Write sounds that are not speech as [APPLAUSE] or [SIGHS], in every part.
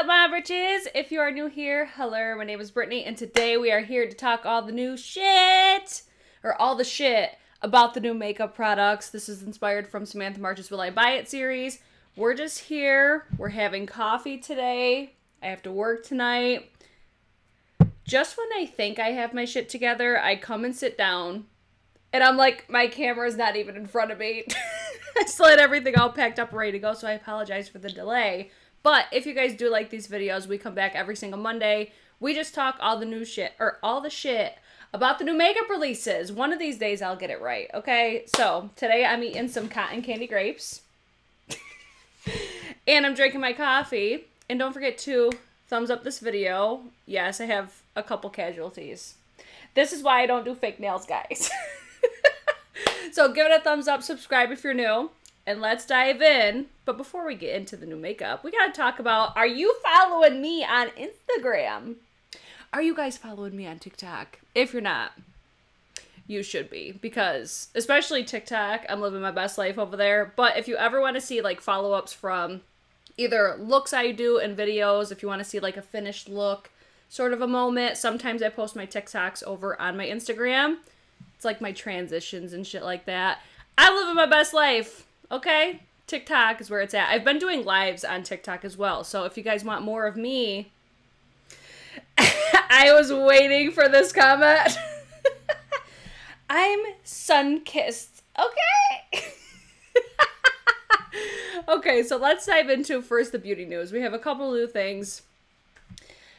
up, my bitches? If you are new here, hello, my name is Brittany, and today we are here to talk all the new shit, or all the shit about the new makeup products. This is inspired from Samantha March's Will I Buy It series. We're just here, we're having coffee today. I have to work tonight. Just when I think I have my shit together, I come and sit down, and I'm like, my camera's not even in front of me. [LAUGHS] I still had everything all packed up, ready to go, so I apologize for the delay. But if you guys do like these videos, we come back every single Monday. We just talk all the new shit, or all the shit about the new makeup releases. One of these days I'll get it right, okay? So today I'm eating some cotton candy grapes. [LAUGHS] and I'm drinking my coffee. And don't forget to thumbs up this video. Yes, I have a couple casualties. This is why I don't do fake nails, guys. [LAUGHS] so give it a thumbs up, subscribe if you're new and let's dive in. But before we get into the new makeup, we got to talk about are you following me on Instagram? Are you guys following me on TikTok? If you're not, you should be because especially TikTok, I'm living my best life over there. But if you ever want to see like follow ups from either looks I do in videos, if you want to see like a finished look, sort of a moment, sometimes I post my TikToks over on my Instagram. It's like my transitions and shit like that. I live my best life. Okay? TikTok is where it's at. I've been doing lives on TikTok as well. So if you guys want more of me, [LAUGHS] I was waiting for this comment. [LAUGHS] I'm sun kissed. Okay. [LAUGHS] okay, so let's dive into first the beauty news. We have a couple new things.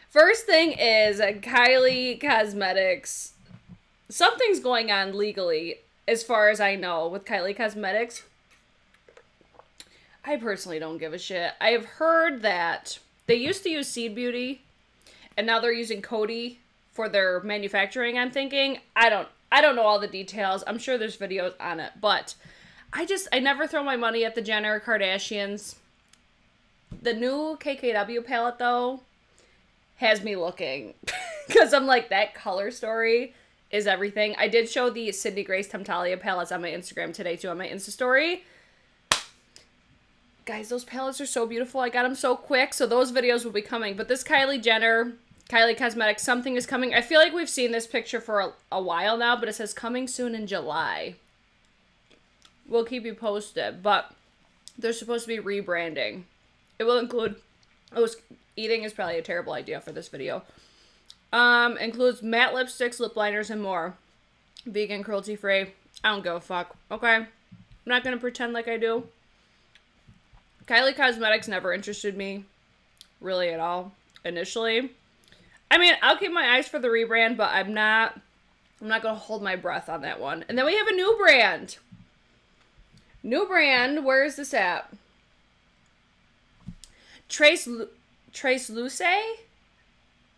First thing is Kylie Cosmetics. Something's going on legally, as far as I know, with Kylie Cosmetics. I personally don't give a shit. I have heard that they used to use Seed Beauty and now they're using Coty for their manufacturing, I'm thinking. I don't I don't know all the details. I'm sure there's videos on it, but I just I never throw my money at the Jenner Kardashians. The new KKW palette though has me looking [LAUGHS] cuz I'm like that color story is everything. I did show the Sydney Grace Temptalia palettes on my Instagram today too on my Insta story Guys, those palettes are so beautiful. I got them so quick, so those videos will be coming. But this Kylie Jenner, Kylie Cosmetics, something is coming. I feel like we've seen this picture for a, a while now, but it says coming soon in July. We'll keep you posted, but they're supposed to be rebranding. It will include... Oh, eating is probably a terrible idea for this video. Um, includes matte lipsticks, lip liners, and more. Vegan, cruelty-free. I don't give a fuck. Okay? I'm not going to pretend like I do. Kylie Cosmetics never interested me really at all initially. I mean, I'll keep my eyes for the rebrand, but I'm not I'm not going to hold my breath on that one. And then we have a new brand. New brand, where is this at? Trace Trace Luce?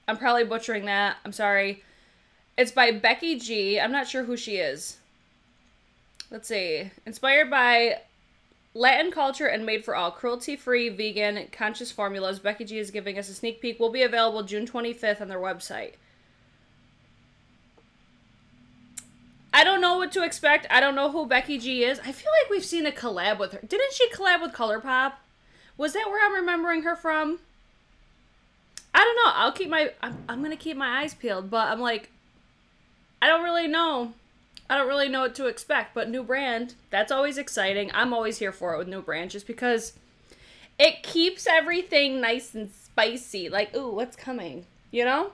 I'm probably butchering that. I'm sorry. It's by Becky G. I'm not sure who she is. Let's see. Inspired by Latin culture and made for all. Cruelty free, vegan, conscious formulas. Becky G is giving us a sneak peek. Will be available June 25th on their website. I don't know what to expect. I don't know who Becky G is. I feel like we've seen a collab with her. Didn't she collab with ColourPop? Was that where I'm remembering her from? I don't know. I'll keep my I'm, I'm going to keep my eyes peeled, but I'm like I don't really know. I don't really know what to expect, but new brand, that's always exciting. I'm always here for it with new brand just because it keeps everything nice and spicy. Like, ooh, what's coming? You know?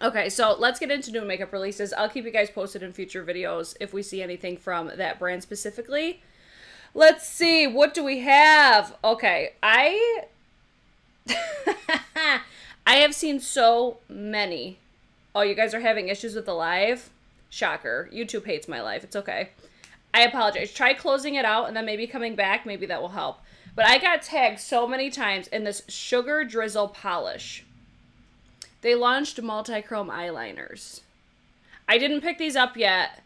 Okay, so let's get into new makeup releases. I'll keep you guys posted in future videos if we see anything from that brand specifically. Let's see, what do we have? Okay, I [LAUGHS] I have seen so many. Oh, you guys are having issues with the live? Shocker. YouTube hates my life. It's okay. I apologize. Try closing it out and then maybe coming back. Maybe that will help. But I got tagged so many times in this Sugar Drizzle Polish. They launched multi-chrome eyeliners. I didn't pick these up yet.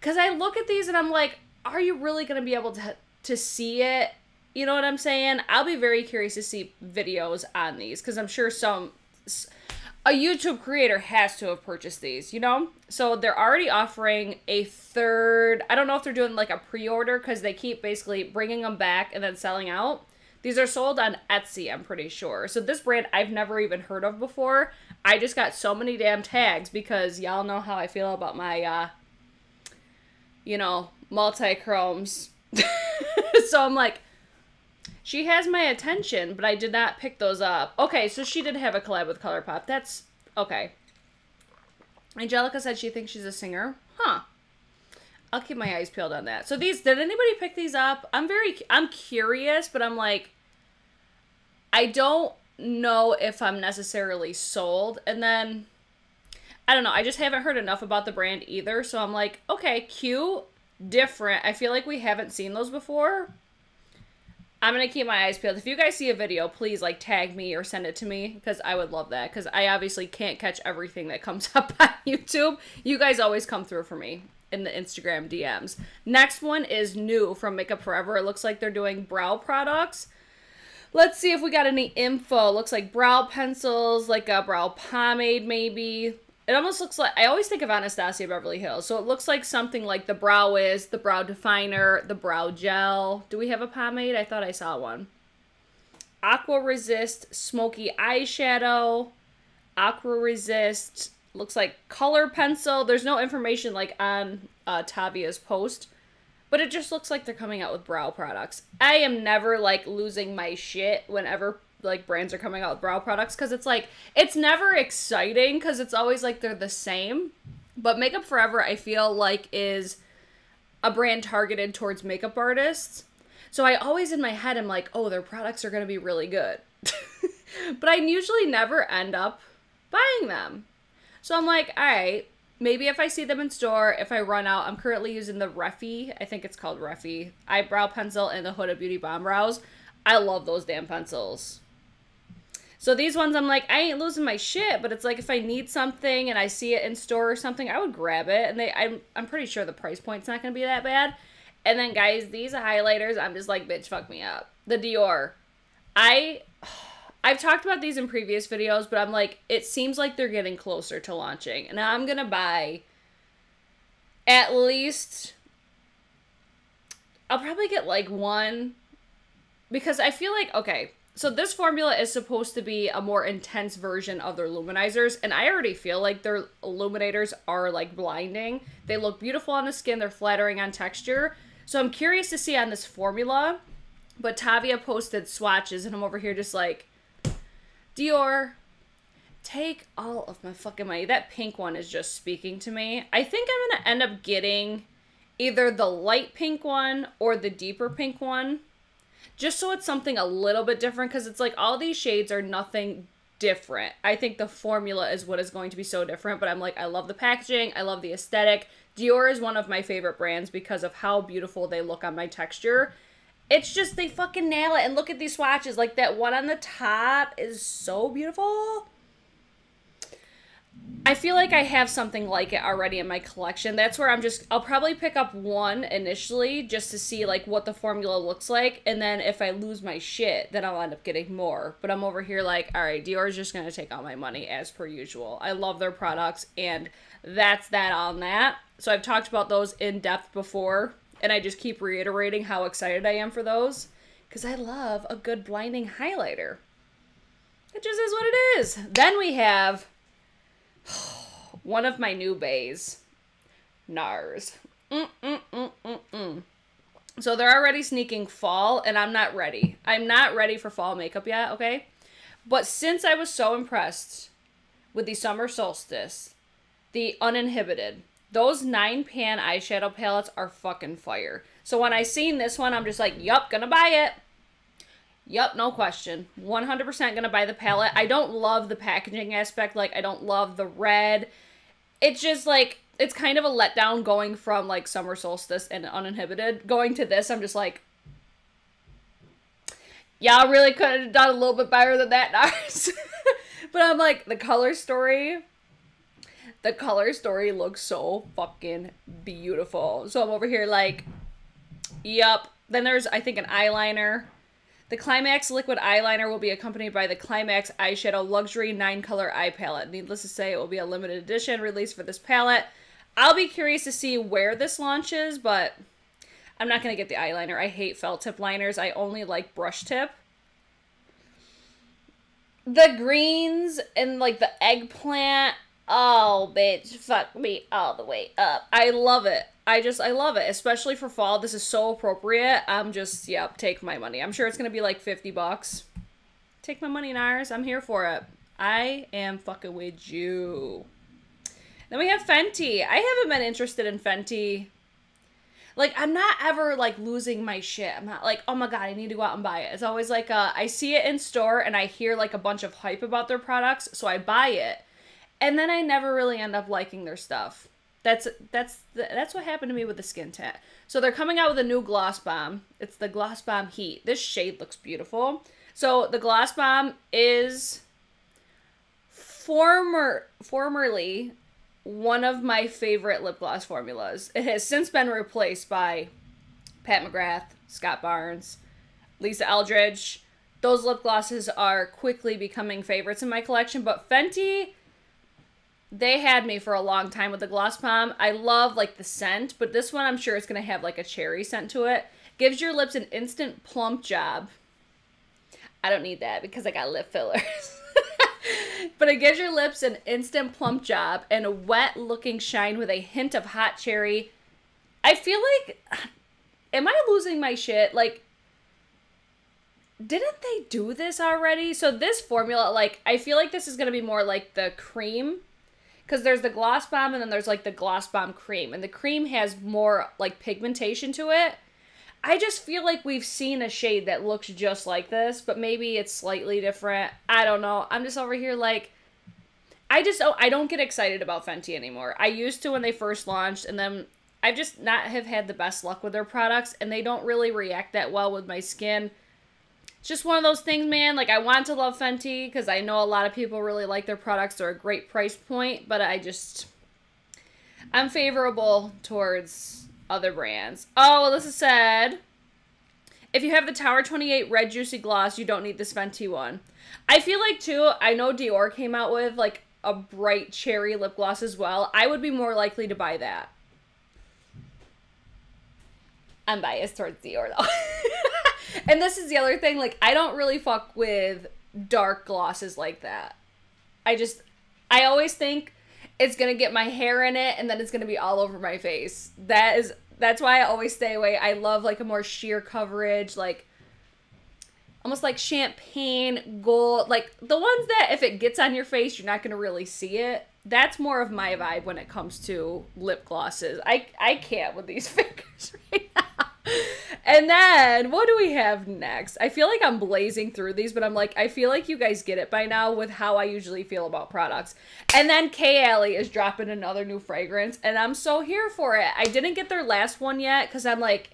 Because I look at these and I'm like, are you really going to be able to, to see it? You know what I'm saying? I'll be very curious to see videos on these. Because I'm sure some a YouTube creator has to have purchased these, you know? So they're already offering a third. I don't know if they're doing like a pre order because they keep basically bringing them back and then selling out. These are sold on Etsy, I'm pretty sure. So this brand I've never even heard of before. I just got so many damn tags because y'all know how I feel about my uh you know, multi-chromes. [LAUGHS] so I'm like she has my attention, but I did not pick those up. Okay, so she did have a collab with ColourPop. That's okay. Angelica said she thinks she's a singer. Huh. I'll keep my eyes peeled on that. So these, did anybody pick these up? I'm very, I'm curious, but I'm like, I don't know if I'm necessarily sold. And then, I don't know, I just haven't heard enough about the brand either. So I'm like, okay, cute, different. I feel like we haven't seen those before. I'm gonna keep my eyes peeled. If you guys see a video, please like tag me or send it to me because I would love that. Because I obviously can't catch everything that comes [LAUGHS] up on YouTube. You guys always come through for me in the Instagram DMs. Next one is new from Makeup Forever. It looks like they're doing brow products. Let's see if we got any info. Looks like brow pencils, like a brow pomade maybe. It almost looks like I always think of Anastasia Beverly Hills. So it looks like something like the brow is, the brow definer, the brow gel. Do we have a pomade? I thought I saw one. Aqua Resist Smoky Eyeshadow. Aqua Resist looks like color pencil. There's no information like on uh, Tavia's post, but it just looks like they're coming out with brow products. I am never like losing my shit whenever like brands are coming out with brow products because it's like it's never exciting because it's always like they're the same. But Makeup Forever, I feel like is a brand targeted towards makeup artists. So I always in my head I'm like, oh, their products are gonna be really good. [LAUGHS] but I usually never end up buying them. So I'm like, all right, maybe if I see them in store, if I run out, I'm currently using the Refy, I think it's called Refy, eyebrow pencil and the Huda Beauty Bomb Brows. I love those damn pencils. So these ones, I'm like, I ain't losing my shit, but it's like if I need something and I see it in store or something, I would grab it. And they, I'm, I'm pretty sure the price point's not gonna be that bad. And then guys, these highlighters, I'm just like, bitch, fuck me up. The Dior. I [SIGHS] I've talked about these in previous videos, but I'm like, it seems like they're getting closer to launching. And I'm to buy at least, I'll probably get like one because I feel like, okay, so this formula is supposed to be a more intense version of their luminizers. And I already feel like their illuminators are like blinding. They look beautiful on the skin, they're flattering on texture. So I'm curious to see on this formula. But Tavia posted swatches, and I'm over here just like, Dior, take all of my fucking money. That pink one is just speaking to me. I think I'm going to end up getting either the light pink one or the deeper pink one. Just so it's something a little bit different because it's like all these shades are nothing different. I think the formula is what is going to be so different, but I'm like, I love the packaging, I love the aesthetic. Dior is one of my favorite brands because of how beautiful they look on my texture. It's just they fucking nail it. And look at these swatches. Like that one on the top is so beautiful. I feel like I have something like it already in my collection. That's where I'm just I'll probably pick up one initially just to see like what the formula looks like and then if I lose my shit, then I'll end up getting more. But I'm over here like, all right, Dior's just going to take all my money as per usual. I love their products and that's that on that. So I've talked about those in depth before and I just keep reiterating how excited I am for those because I love a good blinding highlighter. It just is what it is. Then we have [SIGHS] one of my new bays, NARS. Mm, mm, mm, mm, mm. So they're already sneaking fall, and I'm not ready. I'm not ready for fall makeup yet, okay? But since I was so impressed with the summer solstice, the uninhibited, those nine pan eyeshadow palettes are fucking fire. So when I seen this one, I'm just like, yup, gonna buy it. Yup, no question. 100% gonna buy the palette. I don't love the packaging aspect. Like, I don't love the red. It's just like, it's kind of a letdown going from like Summer Solstice and Uninhibited. Going to this, I'm just like, y'all really could have done a little bit better than that, [LAUGHS] Nars. but I'm like, the color story the color story looks so fucking beautiful. So I'm over here like, yup. Then there's, I think, an eyeliner. The Climax liquid eyeliner will be accompanied by the Climax eyeshadow luxury nine color eye palette. Needless to say, it will be a limited edition release for this palette. I'll be curious to see where this launches, but I'm not going to get the eyeliner. I hate felt tip liners. I only like brush tip. the greens and like the eggplant. Oh, bitch, fuck me all the way up. I love it. I just I love it, especially for fall. This is so appropriate. I'm just yep, take my money. I'm sure it's gonna be like fifty bucks. Take my money, Nars. I'm here for it. I am fucking with you. Then we have Fenty. I haven't been interested in Fenty. Like I'm not ever like losing my shit. I'm not like, oh my god, I need to go out and buy it. It's always like uh, I see it in store and I hear like a bunch of hype about their products, so I buy it, and then I never really end up liking their stuff. That's that's that's what happened to me with the skin tint. So they're coming out with a new gloss bomb. It's the gloss bomb heat. This shade looks beautiful. So the gloss bomb is former formerly one of my favorite lip gloss formulas. It has since been replaced by Pat McGrath, Scott Barnes, Lisa Eldridge. Those lip glosses are quickly becoming favorites in my collection, but Fenty they had me for a long time with the gloss bomb. I love like the scent, but this one I'm sure it's going to have like a cherry scent to it. Gives your lips an instant plump job. I don't need that because I got lip fillers. [LAUGHS] but it gives your lips an instant plump job and a wet looking shine with a hint of hot cherry. I feel like am I losing my shit? Like didn't they do this already? So this formula like I feel like this is going to be more like the cream cuz there's the gloss bomb and then there's like the gloss bomb cream and the cream has more like pigmentation to it. I just feel like we've seen a shade that looks just like this, but maybe it's slightly different. I don't know. I'm just over here like I just oh, I don't get excited about Fenty anymore. I used to when they first launched and then I've just not have had the best luck with their products and they don't really react that well with my skin. It's just one of those things, man. Like I want to love Fenty because I know a lot of people really like their products. They're a great price point, but I just I'm favorable towards other brands. Oh, this is said. If you have the Tower 28 Red Juicy Gloss, you don't need this Fenty one. I feel like, too, I know Dior came out with, like, a bright cherry lip gloss as well. I would be more likely to buy that. I'm biased towards Dior, though. [LAUGHS] and this is the other thing, like, I don't really fuck with dark glosses like that. I just, I always think it's gonna get my hair in it and then it's gonna be all over my face. That is that's why I always stay away. I love like a more sheer coverage, like almost like champagne gold, like the ones that if it gets on your face, you're not gonna really see it. That's more of my vibe when it comes to lip glosses. I I can't with these [LAUGHS] fingers right now. And then what do we have next? I feel like I'm blazing through these, but I'm like, I feel like you guys get it by now with how I usually feel about products. And then Kayali is dropping another new fragrance, and I'm so here for it. I didn't get their last one yet because I'm like,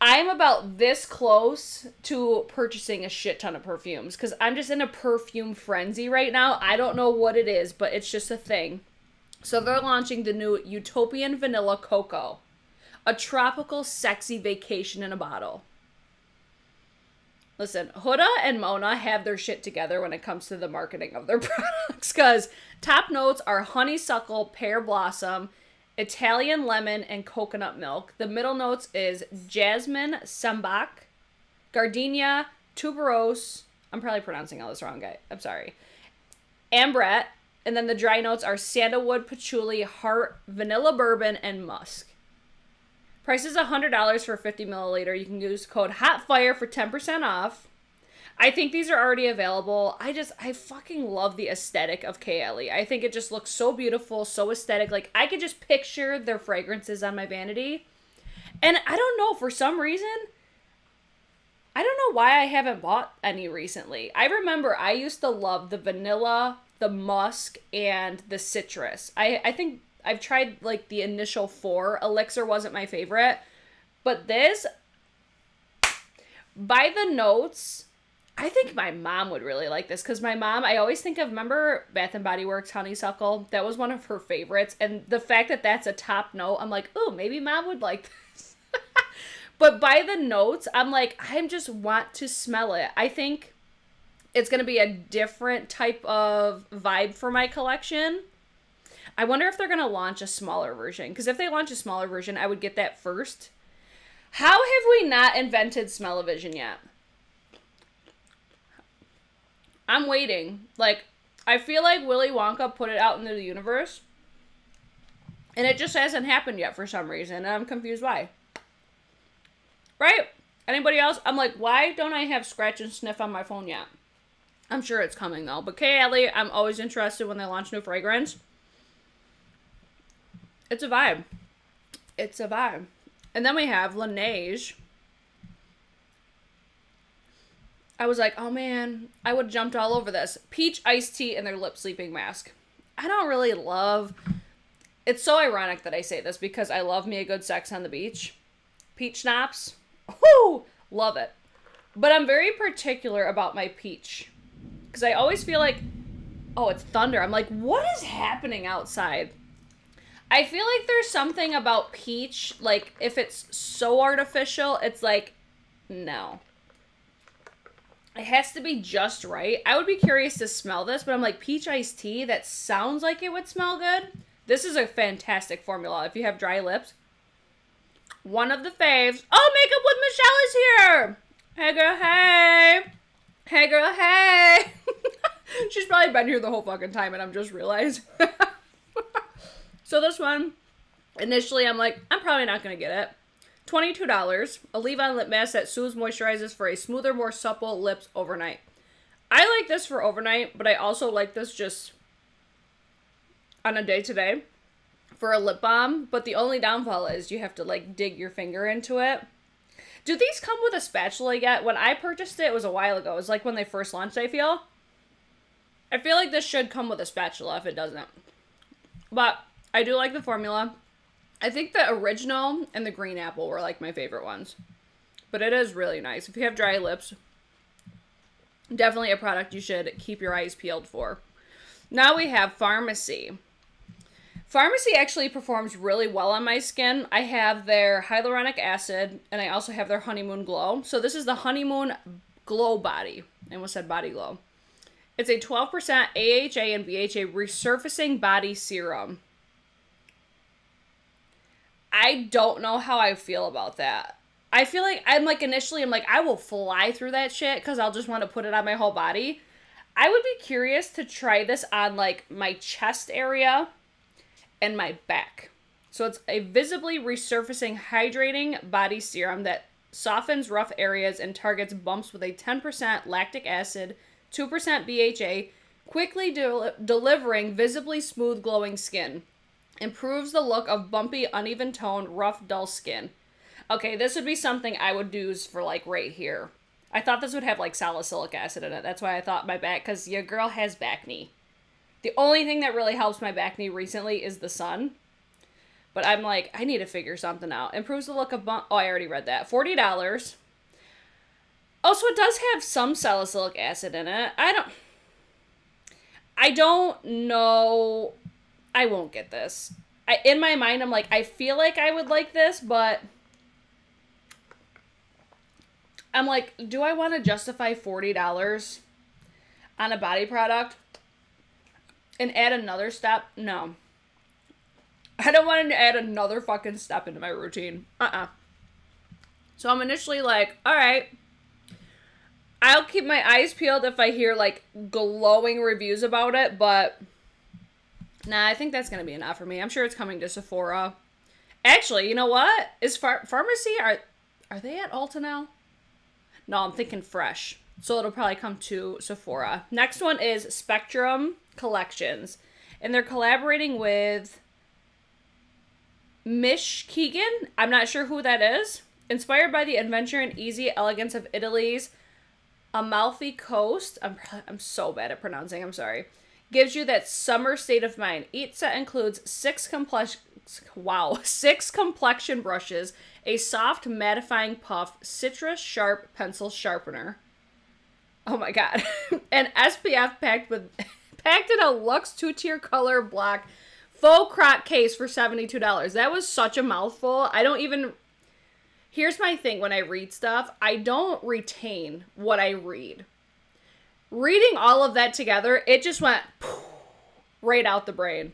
I'm about this close to purchasing a shit ton of perfumes because I'm just in a perfume frenzy right now. I don't know what it is, but it's just a thing. So they're launching the new Utopian Vanilla Cocoa a tropical, sexy vacation in a bottle. Listen, Huda and Mona have their shit together when it comes to the marketing of their [LAUGHS] products because top notes are honeysuckle, pear blossom, Italian lemon, and coconut milk. The middle notes is jasmine, sambac, gardenia, tuberose. I'm probably pronouncing all this wrong, guy. I'm sorry. Ambrette. And then the dry notes are sandalwood, patchouli, heart, vanilla bourbon, and musk. Price is $100 for 50 milliliter. You can use code HOTFIRE for 10% off. I think these are already available. I just, I fucking love the aesthetic of Kayali. I think it just looks so beautiful, so aesthetic. Like, I could just picture their fragrances on my vanity. And I don't know, for some reason, I don't know why I haven't bought any recently. I remember I used to love the vanilla, the musk, and the citrus. I, I think I've tried like the initial four. Elixir wasn't my favorite, but this, by the notes, I think my mom would really like this because my mom, I always think of, remember Bath and Body Works Honeysuckle? That was one of her favorites. And the fact that that's a top note, I'm like, oh, maybe mom would like this. [LAUGHS] but by the notes, I'm like, I just want to smell it. I think it's going to be a different type of vibe for my collection. I wonder if they're going to launch a smaller version. Because if they launch a smaller version, I would get that first. How have we not invented smell-o-vision yet? I'm waiting. Like, I feel like Willy Wonka put it out into the universe. And it just hasn't happened yet for some reason. And I'm confused why. Right? Anybody else? I'm like, why don't I have scratch and sniff on my phone yet? I'm sure it's coming though. But Kayali, I'm always interested when they launch new fragrance. It's a vibe. It's a vibe. And then we have Laneige. I was like, oh man, I would have jumped all over this. Peach iced tea and their lip sleeping mask. I don't really love. It's so ironic that I say this because I love me a good sex on the beach. Peach schnapps. Whoo! Love it. But I'm very particular about my peach. Because I always feel like, oh, it's thunder. I'm like, what is happening outside? I feel like there's something about peach, like, if it's so artificial, it's like, no. It has to be just right. I would be curious to smell this, but I'm like, peach iced tea, that sounds like it would smell good. This is a fantastic formula if you have dry lips. One of the faves. Oh, Makeup with Michelle is here! Hey, girl, hey! Hey, girl, hey! [LAUGHS] She's probably been here the whole fucking time, and I'm just realized. [LAUGHS] so this one, initially, I'm like, I'm probably not going to get it. $22, a leave-on lip mask that soothes moisturizes for a smoother, more supple lips overnight. I like this for overnight, but I also like this just on a day-to-day for a lip balm. But the only downfall is you have to, like, dig your finger into it. Do these come with a spatula yet? When I purchased it, it was a while ago. It was like when they first launched, I feel. I feel like this should come with a spatula if it doesn't. But I do like the formula. I think the original and the green apple were like my favorite ones. But it is really nice. If you have dry lips, definitely a product you should keep your eyes peeled for. Now we have Farmacy. Farmacy actually performs really well on my skin. I have their hyaluronic acid and I also have their honeymoon glow. So this is the honeymoon glow body. I almost said body glow. It's a 12% AHA and BHA resurfacing body serum. I don't know how I feel about that. I feel like I'm like initially I'm like I will fly through that shit cuz I'll just want to put it on my whole body. I would be curious to try this on like my chest area and my back. So it's a visibly resurfacing hydrating body serum that softens rough areas and targets bumps with a 10% lactic acid, 2% BHA, quickly de- delivering visibly smooth glowing skin. Improves the look of bumpy, uneven tone, rough, dull skin. Okay, this would be something I would use for like right here. I thought this would have like salicylic acid in it. That's why I thought my back, because your girl has bacne. The only thing that really helps my bacne recently is the sun. But I'm like, I need to figure something out. Improves the look of bump. Oh, I already read that. $40. Also, it does have some salicylic acid in it. I don't. I don't know I won't get this. I, in my mind, I'm like, I feel like I would like this, but I'm like, do I want to justify $40 on a body product and add another step? No. I don't want to add another fucking step into my routine. Uh-uh. So I'm initially like, all right. I'll keep my eyes peeled if I hear like glowing reviews about it, but Nah, I think that's gonna be enough for me. I'm sure it's coming to Sephora. Actually, you know what? Is Far- Farmacy are are they at Ulta now? No, I'm thinking fresh. So it'll probably come to Sephora. Next one is Spectrum Collections. And they're collaborating with Mish Keegan. I'm not sure who that is. Inspired by the adventure and easy elegance of Italy's Amalfi Coast. I'm, I'm so bad at pronouncing, I'm sorry gives you that summer state of mind. Each set includes six complex wow, [LAUGHS] six complexion brushes, a soft mattifying puff, citrus sharp pencil sharpener. Oh my god. [LAUGHS] An SPF packed with [LAUGHS] packed in a luxe two-tier color block faux croc case for $72. That was such a mouthful. I don't even Here's my thing when I read stuff, I don't retain what I read reading all of that together, it just went right out the brain.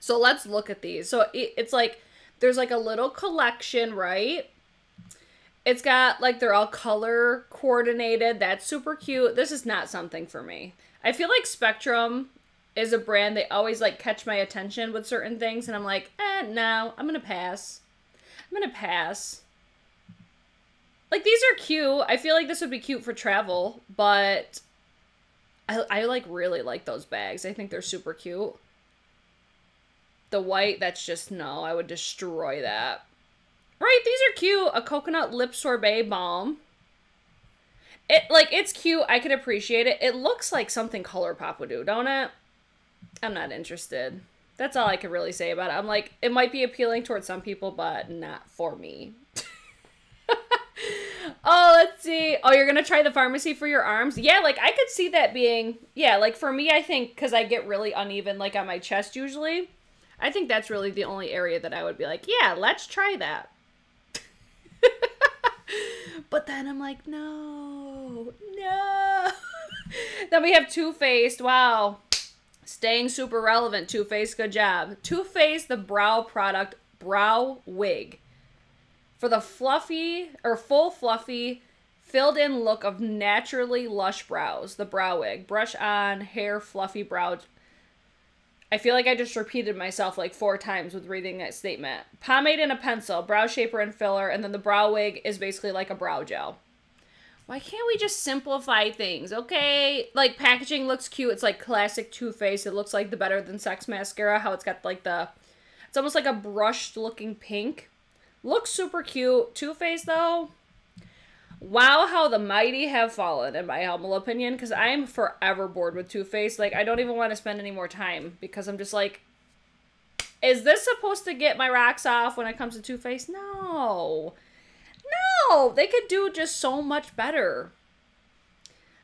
So let's look at these. So it, it's like there's like a little collection, right? It's got like they're all color coordinated. That's super cute. This is not something for me. I feel like Spectrum is a brand they always like catch my attention with certain things, and I'm like, eh, no, I'm gonna pass. I'm gonna pass. Like these are cute. I feel like this would be cute for travel, but I I like really like those bags. I think they're super cute. The white, that's just no. I would destroy that. Right, these are cute. A coconut lip sorbet balm. It like it's cute. I could appreciate it. It looks like something ColourPop would do, don't it? I'm not interested. That's all I could really say about it. I'm like, it might be appealing towards some people, but not for me. [LAUGHS] oh, let's see. Oh, you're gonna try the Farmacy for your arms? Yeah, like I could see that being. Yeah, like for me, I think because I get really uneven, like on my chest usually. I think that's really the only area that I would be like, yeah, let's try that. [LAUGHS] but then I'm like, no, no. [LAUGHS] then we have Too Faced. Wow. Staying super relevant, Too Faced. Good job. Too Faced, the brow product, brow wig. For the fluffy, or full fluffy, filled in look of naturally lush brows. The brow wig. Brush on, hair, fluffy brow I feel like I just repeated myself like four times with reading that statement. Pomade and a pencil, brow shaper and filler, and then the brow wig is basically like a brow gel. Why can't we just simplify things, okay? Like, packaging looks cute. It's like classic Too Faced. It looks like the Better Than Sex mascara, how it's got like the... It's almost like a brushed looking pink. Looks super cute. Too Faced, though, Wow, how the mighty have fallen, in my humble opinion, because I am forever bored with Too Faced. Like, I don't even want to spend any more time because I'm just like, is this supposed to get my rocks off when it comes to Too Faced? No. No, they could do just so much better.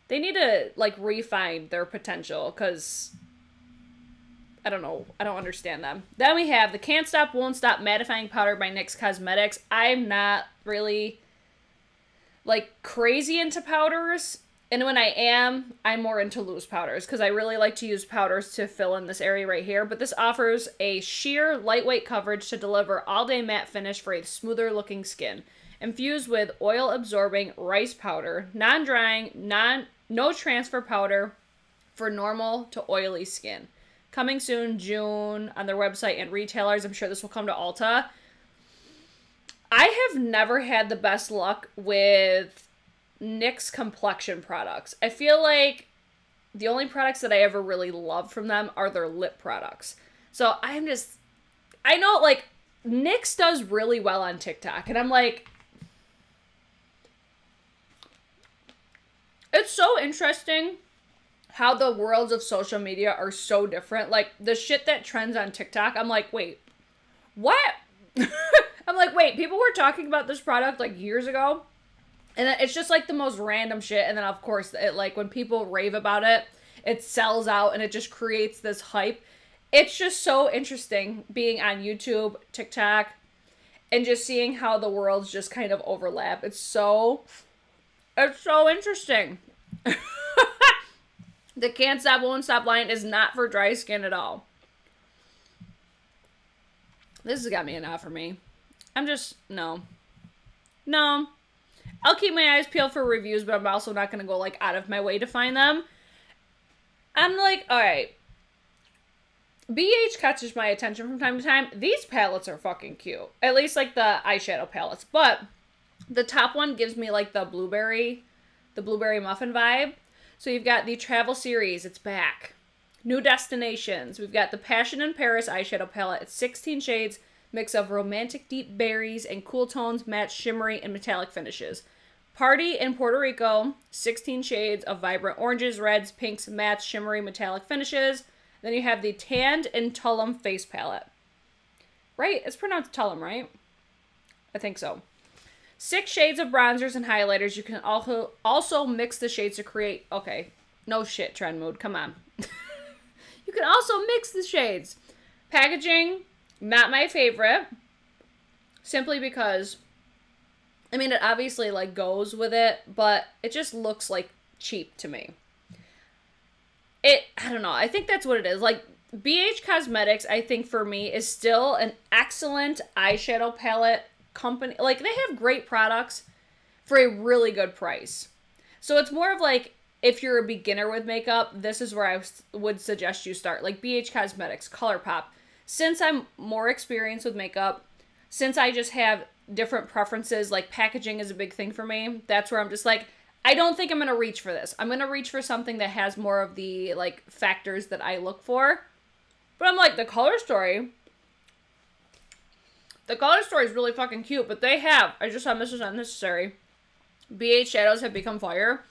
They need to, like, refine their potential because I don't know. I don't understand them. Then we have the Can't Stop, Won't Stop Mattifying Powder by NYX Cosmetics. I'm not really like crazy into powders. And when I am, I'm more into loose powders because I really like to use powders to fill in this area right here. But this offers a sheer, lightweight coverage to deliver all-day matte finish for a smoother looking skin. Infused with oil-absorbing rice powder, non-drying, non no transfer powder for normal to oily skin. Coming soon, June, on their website and retailers. I'm sure this will come to Ulta. I have never had the best luck with NYX complexion products. I feel like the only products that I ever really love from them are their lip products. So I'm just, I know like NYX does really well on TikTok, and I'm like, it's so interesting how the worlds of social media are so different. Like the shit that trends on TikTok, I'm like, wait, what? [LAUGHS] I'm like, wait, people were talking about this product like years ago. And it's just like the most random shit. And then, of course, it like when people rave about it, it sells out and it just creates this hype. It's just so interesting being on YouTube, TikTok, and just seeing how the worlds just kind of overlap. It's so, it's so interesting. [LAUGHS] the can't stop, won't stop line is not for dry skin at all. This has got me enough for me. I'm just, no. No. I'll keep my eyes peeled for reviews, but I'm also not going to go, like, out of my way to find them. I'm like, alright. BH catches my attention from time to time. These palettes are fucking cute. At least, like, the eyeshadow palettes. But the top one gives me, like, the blueberry, the blueberry muffin vibe. So you've got the travel series. It's back. New destinations. We've got the Passion in Paris eyeshadow palette. It's 16 shades mix of romantic deep berries and cool tones match shimmery and metallic finishes. Party in Puerto Rico, 16 shades of vibrant oranges, reds, pinks, match shimmery metallic finishes. Then you have the Tanned and Tulum face palette. Right? It's pronounced Tulum, right? I think so. Six shades of bronzers and highlighters. You can also also mix the shades to create. Okay, no shit, Trendmood. Come on. [LAUGHS] you can also mix the shades. Packaging not my favorite. Simply because I mean it obviously like goes with it, but it just looks like cheap to me. It I don't know. I think that's what it is. Like BH Cosmetics, I think for me is still an excellent eyeshadow palette company. Like they have great products for a really good price. So it's more of like if you're a beginner with makeup, this is where I would suggest you start. Like BH Cosmetics, ColourPop. Since I'm more experienced with makeup, since I just have different preferences, like packaging is a big thing for me, that's where I'm just like, I don't think I'm going to reach for this. I'm going to reach for something that has more of the like factors that I look for. But I'm like, the color story. The color story is really fucking cute, but they have, I just saw Mrs. Unnecessary. BH Shadows have become fire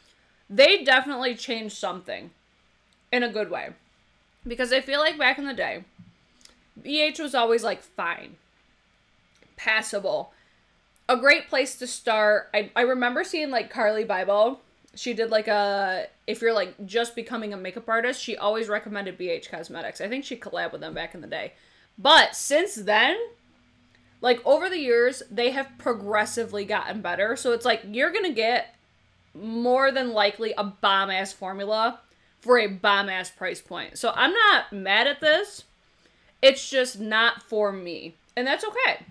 they definitely changed something in a good way. Because I feel like back in the day, BH was always like fine, passable, a great place to start. I, I remember seeing like Carli Bybel. She did like a, if you're like just becoming a makeup artist, she always recommended BH Cosmetics. I think she collabed with them back in the day. But since then, like over the years, they have progressively gotten better. So it's like you're to get more than likely a bomb ass formula for a bomb ass price point. So I'm not mad at this. It's just not for me. And that's okay.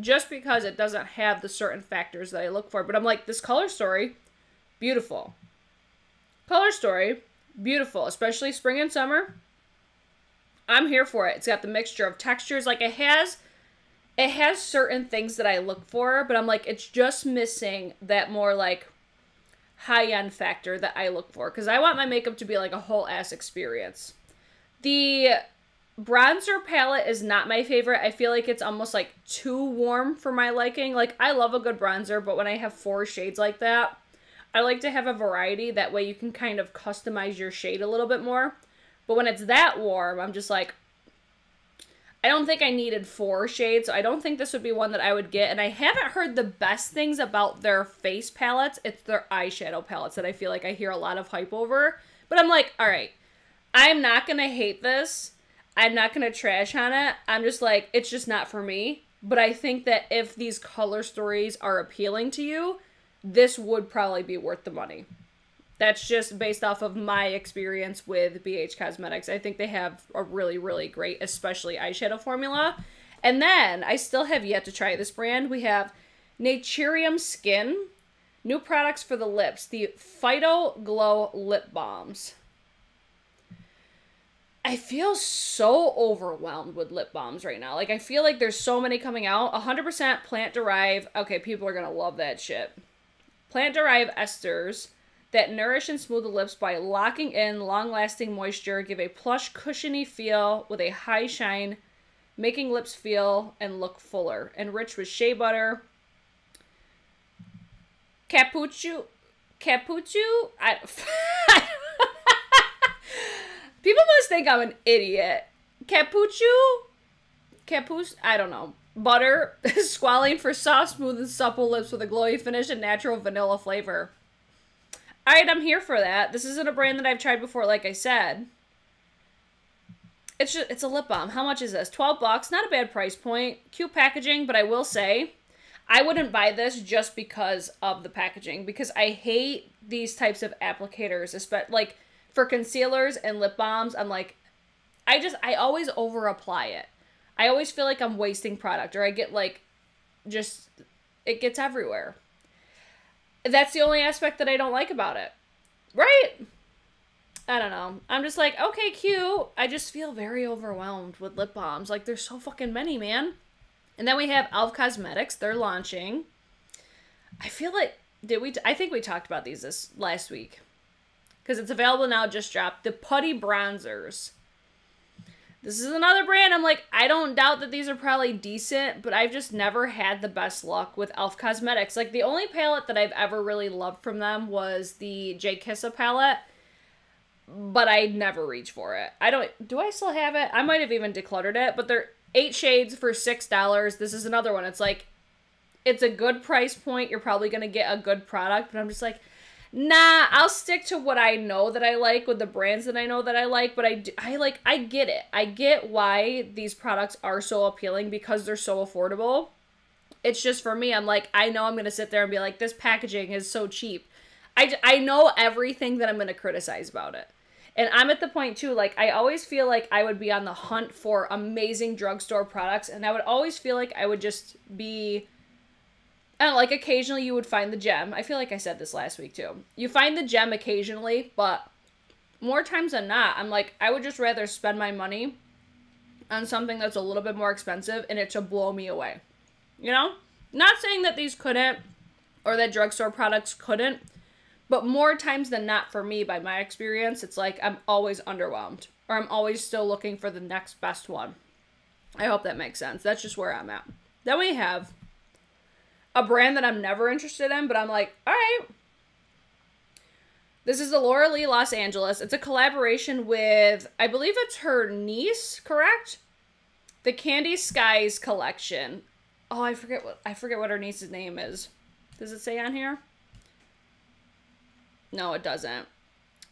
Just because it doesn't have the certain factors that I look for. But I'm like, this color story, beautiful. Color story, beautiful. Especially spring and summer. I'm here for it. It's got the mixture of textures. Like it has it has certain things that I look for, but I'm like, it's just missing that more like high end factor that I look for because I want my makeup to be like a whole ass experience. The bronzer palette is not my favorite. I feel like it's almost like too warm for my liking. Like I love a good bronzer, but when I have four shades like that, I like to have a variety. That way you can kind of customize your shade a little bit more. But when it's that warm, I'm just like, I don't think I needed four shades, so I don't think this would be one that I would get. And I haven't heard the best things about their face palettes. It's their eyeshadow palettes that I feel like I hear a lot of hype over. But I'm like, all right, I'm not going to hate this. I'm not going to trash on it. I'm just like, it's just not for me. But I think that if these color stories are appealing to you, this would probably be worth the money. That's just based off of my experience with BH Cosmetics. I think they have a really, really great, especially eyeshadow formula. And then I still have yet to try this brand. We have Naturium Skin, new products for the lips, the Phyto Glow Lip Balms. I feel so overwhelmed with lip balms right now. Like, I feel like there's so many coming out. 100% plant derived. Okay, people are going to love that shit. Plant derived esters that nourish and smooth the lips by locking in long lasting moisture, give a plush, cushiony feel with a high shine, making lips feel and look fuller. Enriched with shea butter. Capuchu. Capuchu? I, [LAUGHS] People must think I'm an idiot. Capuchu? Capuch? I don't know. Butter, [LAUGHS] squalene for soft, smooth, and supple lips with a glowy finish and natural vanilla flavor. All right, I'm here for that. This isn't a brand that I've tried before, like I said. It's just, it's a lip balm. How much is this? 12 bucks. Not a bad price point. Cute packaging, but I will say I wouldn't buy this just because of the packaging because I hate these types of applicators, especially like for concealers and lip balms. I'm like I just I always over apply it. I always feel like I'm wasting product or I get like just it gets everywhere. That's the only aspect that I don't like about it. Right? I don't know. I'm just like, okay, cute. I just feel very overwhelmed with lip balms. Like, there's so fucking many, man. And then we have Elf Cosmetics. They're launching. I feel like, did we? T- I think we talked about these this last week. Because it's available now, just dropped. The Putty Bronzers. This is another brand. I'm like, I don't doubt that these are probably decent, but I've just never had the best luck with Elf Cosmetics. Like, the only palette that I've ever really loved from them was the J Kissa palette, but I never reach for it. I don't, do I still have it? I might have even decluttered it, but they're eight shades for $6. This is another one. It's like, it's a good price point. You're probably going to get a good product, but I'm just like, nah, I'll stick to what I know that I like with the brands that I know that I like, but I, do, I like, I get it. I get why these products are so appealing because they're so affordable. It's just for me, I'm like, I know I'm going to sit there and be like, this packaging is so cheap. I, I know everything that I'm going to criticize about it. And I'm at the point too, like, I always feel like I would be on the hunt for amazing drugstore products, and I would always feel like I would just be And like occasionally you would find the gem. I feel like I said this last week too. You find the gem occasionally, but more times than not, I'm like, I would just rather spend my money on something that's a little bit more expensive and it to blow me away. You know? Not saying that these couldn't or that drugstore products couldn't, but more times than not for me, by my experience, it's like I'm always underwhelmed or I'm always still looking for the next best one. I hope that makes sense. That's just where I'm at. Then we have a brand that I'm never interested in, but I'm like, all right. This is the Laura Lee Los Angeles. It's a collaboration with, I believe it's her niece, correct? The Candy Skies collection. Oh, I forget what I forget what her niece's name is. Does it say on here? No, it doesn't.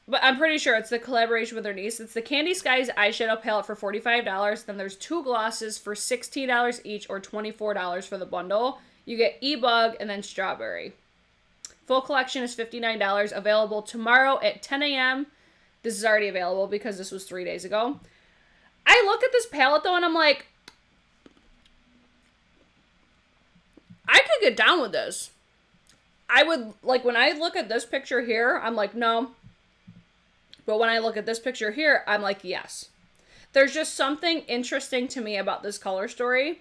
But I'm pretty sure it's the collaboration with her niece. It's the Candy Skies eyeshadow palette for $45. Then there's two glosses for $16 each or $24 for the bundle. You get E-Bug and then Strawberry. Full collection is $59. Available tomorrow at 10 a.m. This is already available because this was three days ago. I look at this palette though and I'm like, I could get down with this. I would, like, when I look at this picture here, I'm like, no, but when I look at this picture here, I'm like, yes. There's just something interesting to me about this color story.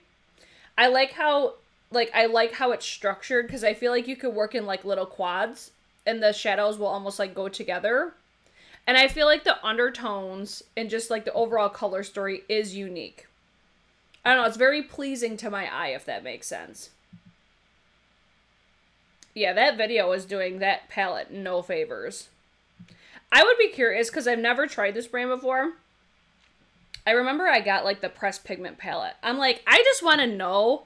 I like how like I like how it's structured because I feel like you could work in like little quads and the shadows will almost like go together. And I feel like the undertones and just like the overall color story is unique. I don't know, it's very pleasing to my eye if that makes sense. Yeah, that video is doing that palette no favors. I would be curious because I've never tried this brand before. I remember I got like the pressed pigment palette. I'm like, I just want to know.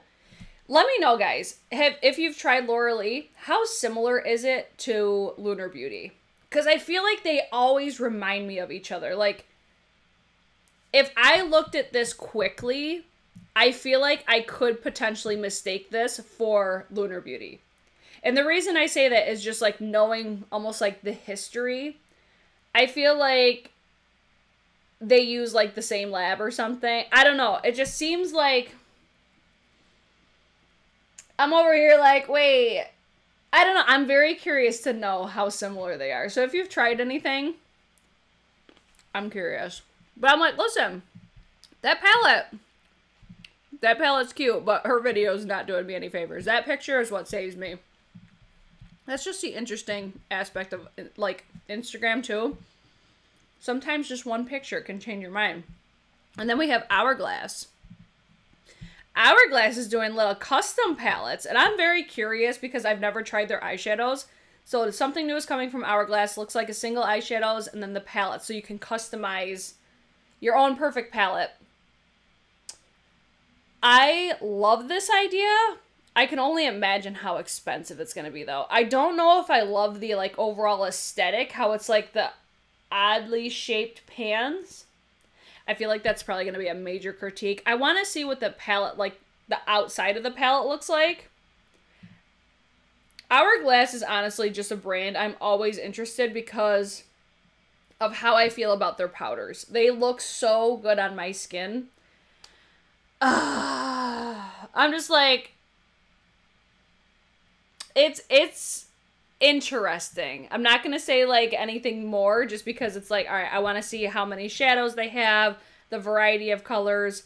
Let me know, guys. Have if you've tried Laura Lee, how similar is it to Lunar Beauty? Because I feel like they always remind me of each other. Like, if I looked at this quickly, I feel like I could potentially mistake this for Lunar Beauty. And the reason I say that is just like knowing almost like the history I feel like they use like the same lab or something. I don't know. It just seems like I'm over here like, wait, I don't know. I'm very curious to know how similar they are. So if you've tried anything, I'm curious. But I'm like, listen, that palette, that palette's cute, but her video's not doing me any favors. That picture is what saves me. That's just the interesting aspect of like Instagram too. Sometimes just one picture can change your mind. And then we have Hourglass. Hourglass is doing little custom palettes, and I'm very curious because I've never tried their eyeshadows. So something new is coming from Hourglass. Looks like a single eyeshadows and then the palette, so you can customize your own perfect palette. I love this idea. I can only imagine how expensive it's going to be though. I don't know if I love the like overall aesthetic, how it's like the oddly shaped pans. I feel like that's probably going to be a major critique. I want to see what the palette like the outside of the palette looks like. Hourglass is honestly just a brand I'm always interested because of how I feel about their powders. They look so good on my skin. Uh, [SIGHS] I'm just like it's it's interesting. I'm not going to say like anything more just because it's like all right, I want to see how many shadows they have, the variety of colors.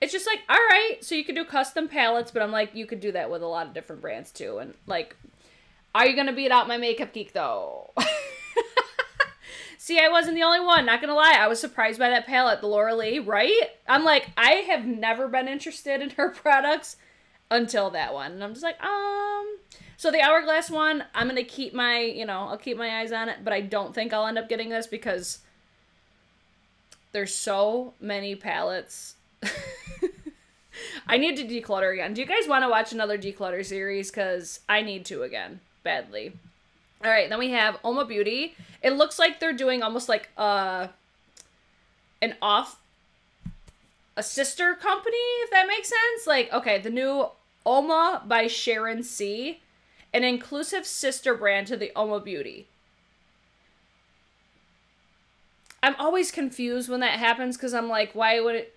It's just like all right, so you could do custom palettes, but I'm like you could do that with a lot of different brands too and like are you going to beat out my makeup geek though? [LAUGHS] See, I wasn't the only one, not gonna lie. I was surprised by that palette, the Laura Lee, right? I'm like, I have never been interested in her [LAUGHS] products until that one. And I'm just like, um, so the hourglass one, I'm gonna keep my, you know, I'll keep my eyes on it, but I don't think I'll end up getting this because there's so many palettes. [LAUGHS] I need to declutter again. Do you guys want to watch another declutter series? Because I need to again, badly. All right, then we have Oma Beauty. It looks like they're doing almost like uh, an off, a sister company, if that makes sense. Like, okay, the new Oma by Sharon C an inclusive sister brand to the Oma Beauty. I'm always confused when that happens because I'm like, why would it?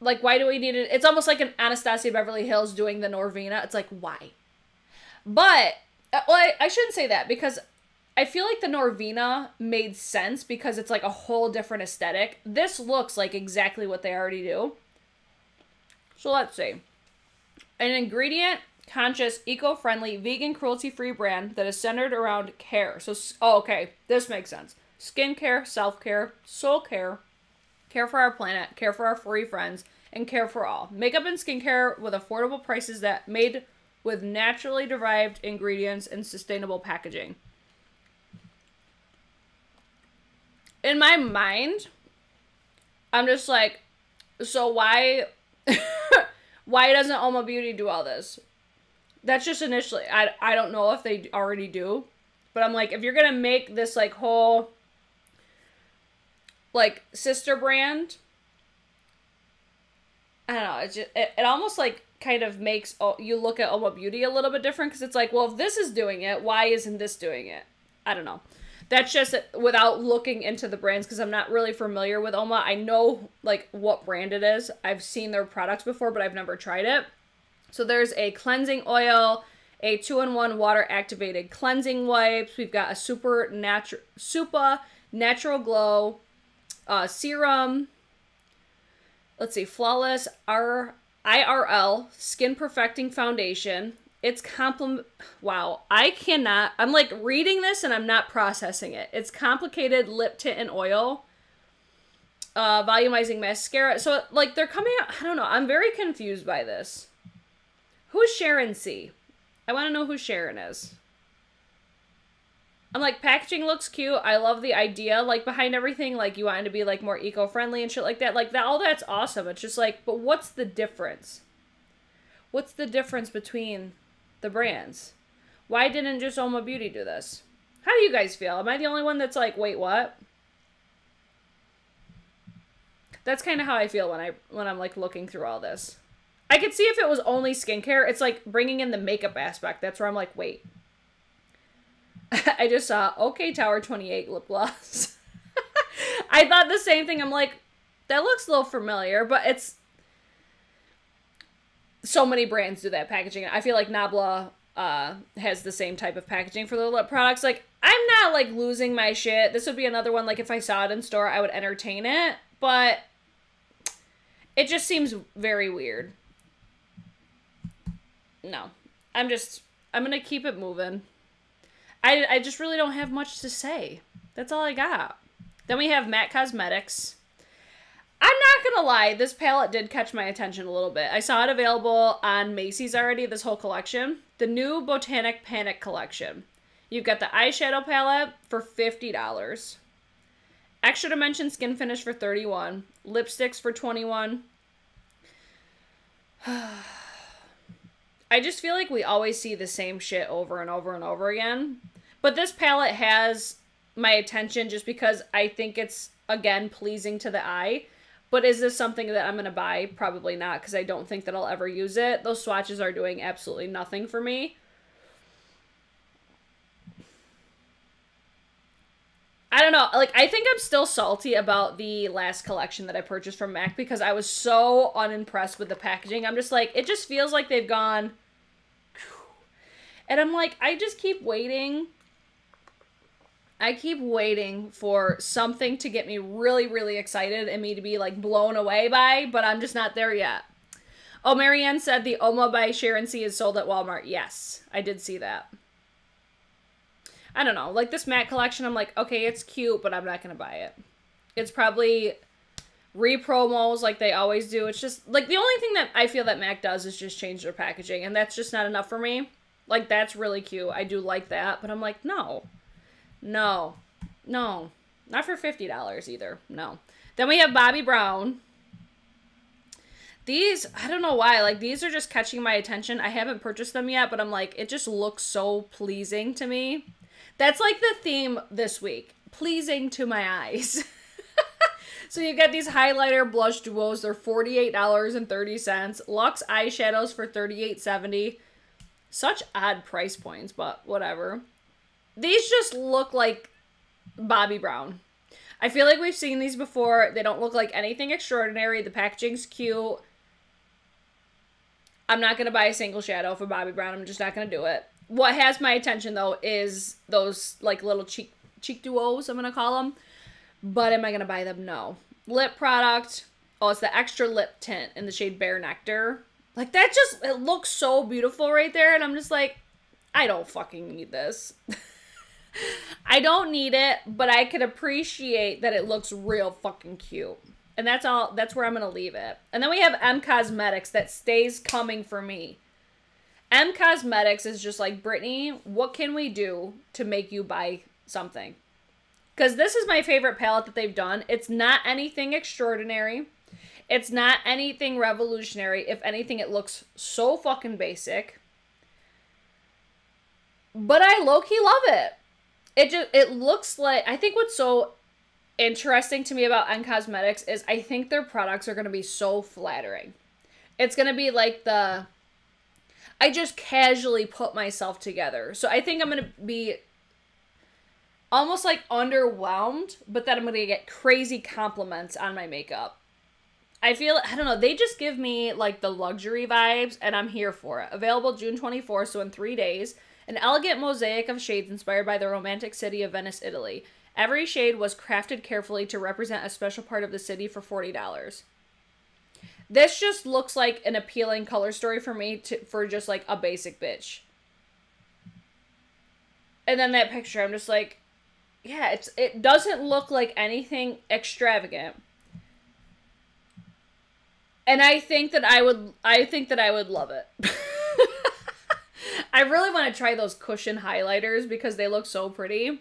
Like, why do we need it? It's almost like an Anastasia Beverly Hills doing the Norvina. It's like, why? But uh, well, I, I shouldn't say that because I feel like the Norvina made sense because it's like a whole different aesthetic. This looks like exactly what they already do. So let's see. An ingredient conscious, eco friendly, vegan, cruelty free brand that is centered around care. So, oh, okay, this makes sense. Skincare, self care, soul care, care for our planet, care for our furry friends, and care for all. Makeup and skincare with affordable prices that made with naturally derived ingredients and sustainable packaging. In my mind, I'm just like, so why [LAUGHS] why doesn't Oma Beauty do all this? That's just initially. I, I don't know if they already do. But I'm like, if you're going to make this like whole like sister brand, I don't know. It just it, it almost like kind of makes you look at Oma Beauty a little bit different because it's like, well, if this is doing it, why isn't this doing it? I don't know. That's just without looking into the brands because I'm not really familiar with Oma. I know like what brand it is. I've seen their products before, but I've never tried it. So there's a cleansing oil, a two-in-one water activated cleansing wipes. We've got a super natural, super natural glow uh, serum. Let's see, flawless R IRL skin perfecting foundation. It's compliment. Wow, I cannot. I'm like reading this and I'm not processing it. It's complicated lip tint and oil. Uh, volumizing mascara. So like they're coming out. I don't know. I'm very confused by this. Who's Sharon C? I want to know who Sharon is. I'm like, packaging looks cute. I love the idea, like, behind everything. Like, you want to be, like, more eco-friendly and shit like that. Like, that, all that's awesome. It's just like, but what's the difference? What's the difference between the brands? Why didn't just Oma Beauty do this? How do you guys feel? Am I the only one that's like, wait, what? That's kind of how I feel when I when I'm like looking through all this. I could see if it was only skincare. It's like bringing in the makeup aspect. That's where I'm like, wait. [LAUGHS] I just saw OK Tower 28 lip gloss. [LAUGHS] I thought the same thing. I'm like, that looks a little familiar, but it's so many brands do that packaging. I feel like Nabla uh, has the same type of packaging for their lip products. Like, I'm not like losing my shit. This would be another one. Like, if I saw it in store, I would entertain it, but it just seems very weird no. I'm just I'm gonna keep it moving. I I just really don't have much to say. That's all I got. Then we have MAC Cosmetics. I'm not gonna lie, this palette did catch my attention a little bit. I saw it available on Macy's already, this whole collection. The new Botanic Panic collection. You've got the eyeshadow palette for $50. Extra Dimension Skin Finish for 31 Lipsticks for 21 [SIGHS] I just feel like we always see the same shit over and over and over again. But this palette has my attention just because I think it's, again, pleasing to the eye. But is this something that I'm going to buy? Probably not, because I don't think that I'll ever use it. Those swatches are doing absolutely nothing for me. I don't know. Like, I think I'm still salty about the last collection that I purchased from MAC because I was so unimpressed with the packaging. I'm just like, it just feels like they've gone and I'm like, I just keep waiting. I keep waiting for something to get me really, really excited and me to be like blown away by, but I'm just not there yet. Oh, Marianne said the Oma by Sharon C is sold at Walmart. Yes, I did see that. I don't know. Like this MAC collection, I'm like, okay, it's cute, but I'm not to buy it. It's probably re-promos like they always do. It's just like the only thing that I feel that MAC does is just change their packaging, and that's just not enough for me. Like that's really cute. I do like that, but I'm like, no. No. No. Not for $50 either. No. Then we have Bobbi Brown. These, I don't know why, like these are just catching my attention. I haven't purchased them yet, but I'm like, it just looks so pleasing to me. That's like the theme this week. Pleasing to my eyes. [LAUGHS] so you get these highlighter blush duos. They're $48.30. Luxe eyeshadows for $38.70. Such odd price points, but whatever. These just look like Bobbi Brown. I feel like we've seen these before. They don't look like anything extraordinary. The packaging's cute. I'm not going to buy a single shadow for Bobbi Brown. I'm just not going to do it. What has my attention though is those like little cheek cheek duos. I'm gonna call them. But am I gonna buy them? No. Lip product. Oh, it's the extra lip tint in the shade Bare Nectar. Like that just it looks so beautiful right there, and I'm just like, I don't fucking need this. [LAUGHS] I don't need it, but I could appreciate that it looks real fucking cute. And that's all that's where I'm gonna leave it. And then we have M Cosmetics that stays coming for me. M Cosmetics is just like, Brittany, what can we do to make you buy something? Because this is my favorite palette that they've done. It's not anything extraordinary. It's not anything revolutionary. If anything, it looks so fucking basic. But I low-key love it. It just it looks like I think what's so interesting to me about M Cosmetics is I think their products are gonna be so flattering. It's gonna be like the I just casually put myself together. So I think I'm going to be almost like underwhelmed, but then I'm going to get crazy compliments on my makeup. I feel, I don't know, they just give me like the luxury vibes, and I'm here for it. Available June 24th, so in three days. An elegant mosaic of shades inspired by the romantic city of Venice, Italy. Every shade was crafted carefully to represent a special part of the city for $40. This just looks like an appealing color story for me to for just like a basic bitch. And then that picture, I'm just like, yeah, it's it doesn't look like anything extravagant. And I think that I would I think that I would love it. [LAUGHS] I really want to try those cushion highlighters because they look so pretty.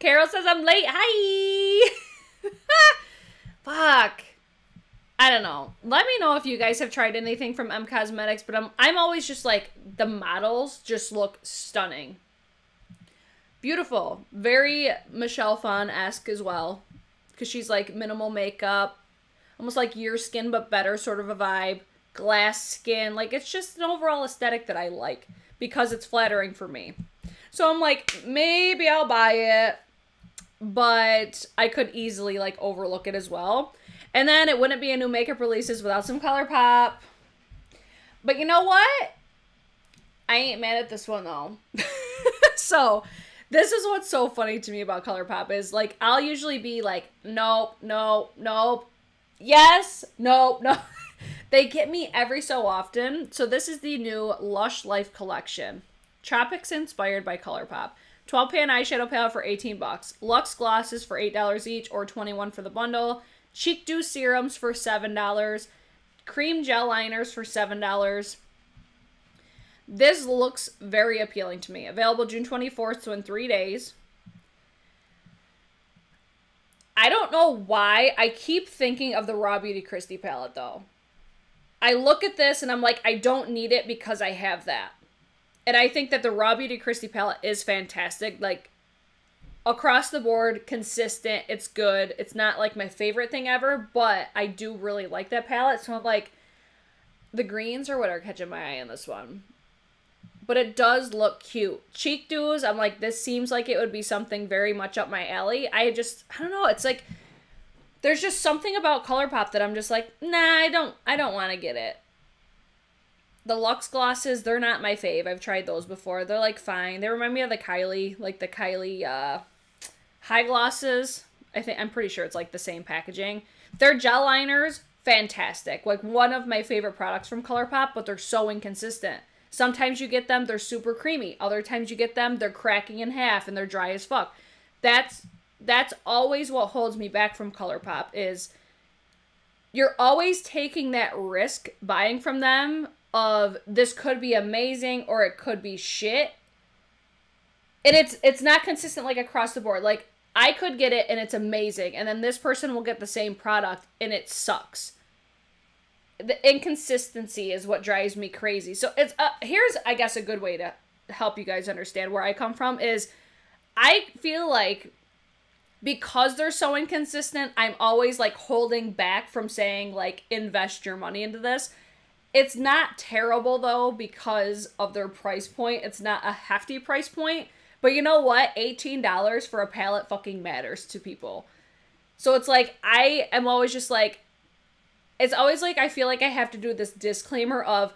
Carol says I'm late. Hi. [LAUGHS] Fuck. I don't know. Let me know if you guys have tried anything from M Cosmetics, but I'm I'm always just like the models just look stunning. Beautiful. Very Michelle Phan-esque as well. Cause she's like minimal makeup. Almost like your skin but better sort of a vibe. Glass skin. Like it's just an overall aesthetic that I like because it's flattering for me. So I'm like, maybe I'll buy it. But I could easily like overlook it as well. And then it wouldn't be a new makeup releases without some ColourPop. But you know what? I ain't mad at this one though. [LAUGHS] so this is what's so funny to me about ColourPop is like I'll usually be like, nope, nope, nope, yes, nope, [LAUGHS] no. they get me every so often. So this is the new Lush Life collection. Tropics inspired by ColourPop. 12 pan eyeshadow palette for 18 bucks. Luxe glosses for $8 each or 21 for the bundle. Cheek Dew serums for $7. Cream gel liners for $7. This looks very appealing to me. Available June 24th, so in three days. I don't know why I keep thinking of the Raw Beauty Kristi palette, though. I look at this and I'm like, I don't need it because I have that. And I think that the Raw Beauty Kristi palette is fantastic. Like, across the board consistent it's good it's not like my favorite thing ever but i do really like that palette so i'm like the greens are what are catching my eye in this one but it does look cute cheek dews i'm like this seems like it would be something very much up my alley i just i don't know it's like there's just something about ColourPop that i'm just like nah i don't i don't want to get it the Luxe glosses, they're not my fave. I've tried those before. They're like fine. They remind me of the Kylie, like the Kylie uh high glosses. I think I'm pretty sure it's like the same packaging. Their gel liners, fantastic. Like one of my favorite products from ColourPop, but they're so inconsistent. Sometimes you get them, they're super creamy. Other times you get them, they're cracking in half and they're dry as fuck. That's that's always what holds me back from ColourPop is you're always taking that risk buying from them of this could be amazing or it could be shit. And it's it's not consistent like across the board. Like I could get it and it's amazing and then this person will get the same product and it sucks. The inconsistency is what drives me crazy. So it's uh, here's I guess a good way to help you guys understand where I come from is I feel like because they're so inconsistent, I'm always like holding back from saying like invest your money into this it's not terrible though because of their price point. It's not a hefty price point. But you know what? $18 for a palette fucking matters to people. So it's like I am always just like it's always like I feel like I have to do this disclaimer of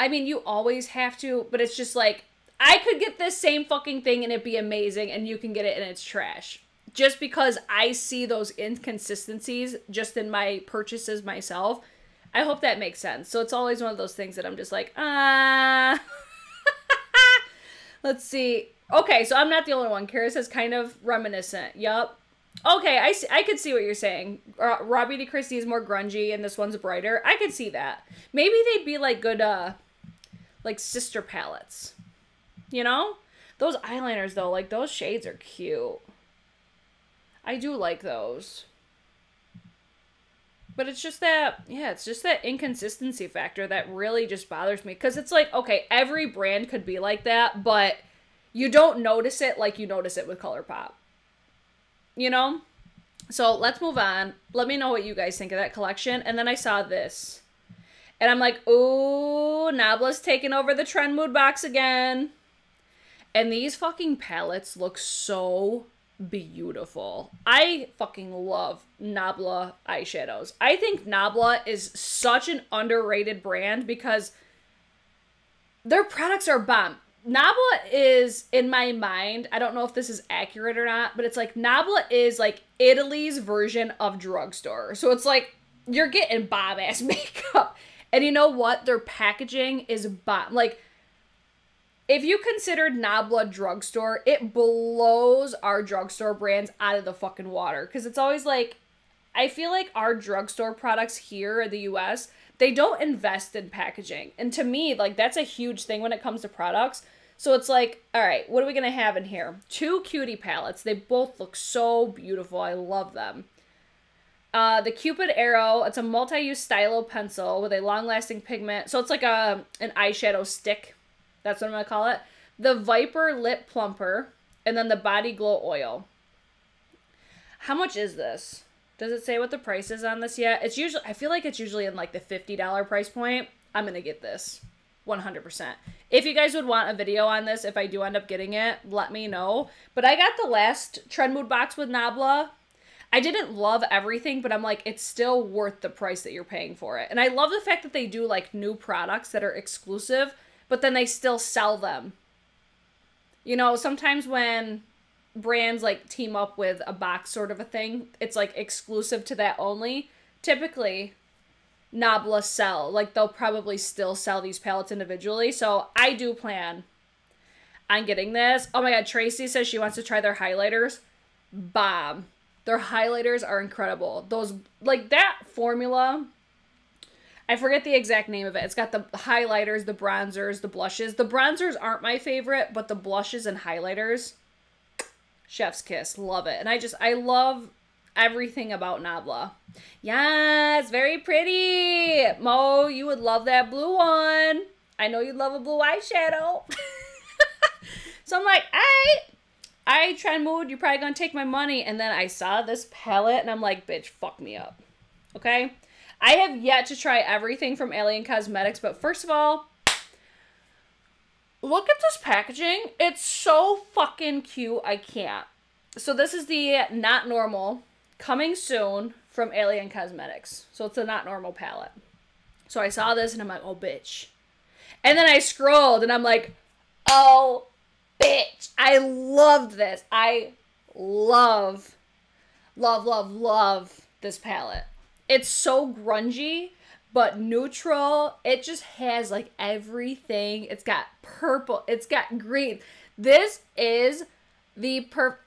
I mean, you always have to, but it's just like I could get this same fucking thing and it'd be amazing, and you can get it and it's trash. Just because I see those inconsistencies just in my purchases myself. I hope that makes sense. So it's always one of those things that I'm just like, ah. Uh... [LAUGHS] Let's see. Okay, so I'm not the only one. Kara says kind of reminiscent. Yup. Okay, I, see, I could see what you're saying. Raw Beauty Kristi is more grungy and this one's brighter. I could see that. Maybe they'd be like good, uh, like sister palettes. You know? Those eyeliners, though, like those shades are cute. I do like those. But it's just that, yeah, it's just that inconsistency factor that really just bothers me. Because it's like, okay, every brand could be like that, but you don't notice it like you notice it with ColourPop you know? So let's move on. Let me know what you guys think of that collection. And then I saw this. And I'm like, ooh, Nabla's taking over the Trendmood box again. And these fucking palettes look so beautiful. I fucking love Nabla eyeshadows. I think Nabla is such an underrated brand because their products are bomb. Nabla is in my mind. I don't know if this is accurate or not, but it's like Nabla is like Italy's version of drugstore. So it's like you're getting bomb ass [LAUGHS] makeup, and you know what? Their packaging is bomb. Like if you considered Nabla drugstore, it blows our drugstore brands out of the fucking water because it's always like I feel like our drugstore products here in the US they don't invest in packaging. And to me, like that's a huge thing when it comes to products. So it's like, all right, what are we going to have in here? Two cutie palettes. They both look so beautiful. I love them. Uh, the Cupid Arrow, it's a multi-use stylo pencil with a long-lasting pigment. So it's like a an eyeshadow stick. That's what I'm going to call it. The Viper Lip Plumper, and then the Body Glow Oil. How much is this? Does it say what the price is on this yet? It's usually I feel like it's usually in like the $50 price point. I'm going to get this. 100%. If you guys would want a video on this, if I do end up getting it, let me know. But I got the last Trendmood box with Nabla. I didn't love everything, but I'm like, it's still worth the price that you're paying for it. And I love the fact that they do like new products that are exclusive, but then they still sell them. You know, sometimes when brands like team up with a box sort of a thing, it's like exclusive to that only. Typically, Nabla sell. Like they'll probably still sell these palettes individually. So I do plan on getting this. Oh my god, Tracy says she wants to try their highlighters. Bomb. Their highlighters are incredible. Those like that formula. I forget the exact name of it. It's got the highlighters, the bronzers, the blushes. The bronzers aren't my favorite, but the blushes and highlighters chef's kiss. Love it. And I just I love everything about Nabla. Yes, very pretty. Mo, you would love that blue one. I know you'd love a blue eyeshadow. [LAUGHS] so I'm like, I, I Trendmood, you're probably gonna take my money. And then I saw this palette and I'm like, bitch, fuck me up. Okay? I have yet to try everything from Alien Cosmetics, but first of all, look at this packaging. It's so fucking cute. I can't. So this is the Not Normal coming soon from Alien Cosmetics. So it's a not normal palette. So I saw this and I'm like, oh, bitch. And then I scrolled and I'm like, oh, bitch. I loved this. I love, love, love, love this palette. It's so grungy, but neutral. It just has like everything. It's got purple, it's got green. This is the per